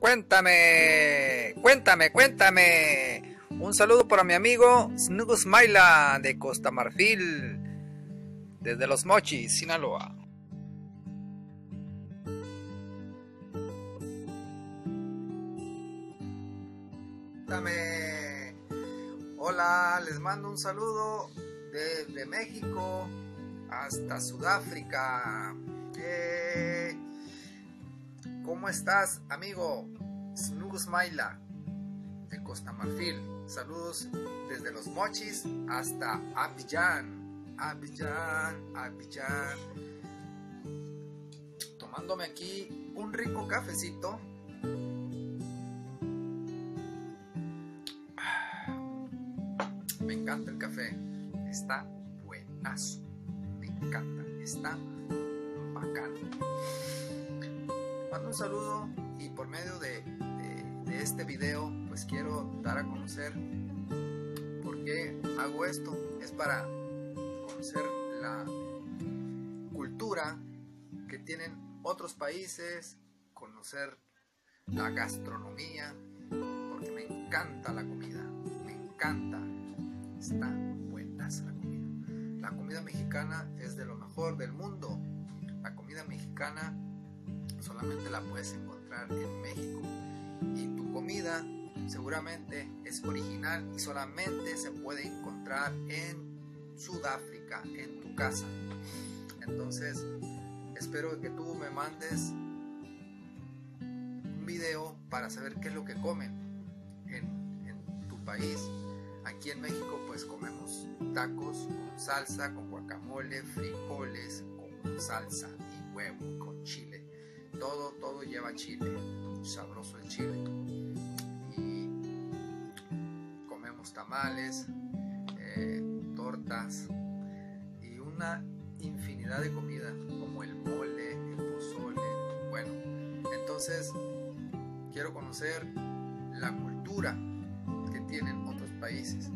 Cuéntame, cuéntame, cuéntame. Un saludo para mi amigo Snugus Maila de Costa Marfil, desde Los Mochis, Sinaloa. Cuéntame. Hola, les mando un saludo desde México hasta Sudáfrica. ¿Cómo estás, amigo? Snugus Maila de Costa Marfil. Saludos desde Los Mochis hasta Abidjan. Abidjan, Abidjan. Tomándome aquí un rico cafecito. Me encanta el café. Está buenazo. Me encanta. Está bacano. Mando un saludo y por medio de, este video pues quiero dar a conocer por qué hago esto. Es para conocer la cultura que tienen otros países, conocer la gastronomía, porque me encanta la comida, me encanta, está buena la comida. La comida mexicana es de lo mejor del mundo. La comida mexicana solamente la puedes encontrar en México. Y tu comida seguramente es original y solamente se puede encontrar en Sudáfrica, en tu casa. Entonces, espero que tú me mandes un video para saber qué es lo que comen en, en tu país. Aquí en México pues comemos tacos con salsa, con guacamole, frijoles, con salsa y huevo, con chile todo, todo lleva chile, sabroso el chile. Y comemos tamales, eh, tortas y una infinidad de comida, como el mole, el pozole. Bueno, entonces quiero conocer la cultura que tienen otros países.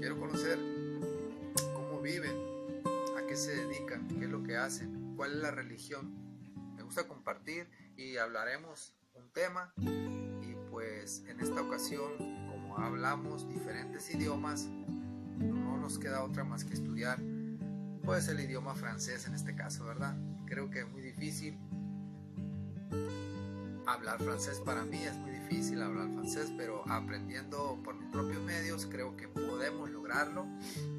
Quiero conocer cómo viven, a qué se dedican, qué es lo que hacen, cuál es la religión gusta compartir y hablaremos un tema. Y pues en esta ocasión como hablamos diferentes idiomas no nos queda otra más que estudiar pues el idioma francés en este caso verdad creo que es muy difícil hablar francés para mí es muy difícil hablar francés pero aprendiendo por mis propios medios creo que podemos lograrlo.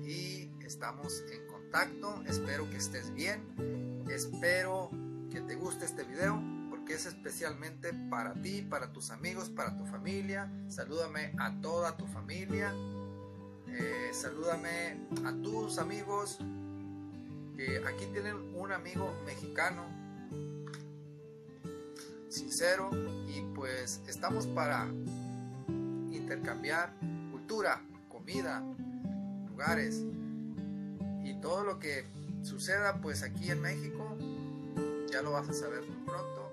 Y estamos en contacto espero que estés bien espero que te guste este video porque es especialmente para ti, para tus amigos, para tu familia. Salúdame a toda tu familia. Eh, salúdame a tus amigos. Que aquí tienen un amigo mexicano sincero y pues estamos para intercambiar cultura, comida, lugares y todo lo que suceda pues aquí en México ya lo vas a saber muy pronto.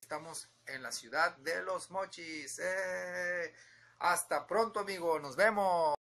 Estamos en la ciudad de los mochis. ¡Eh! Hasta pronto, amigo. Nos vemos.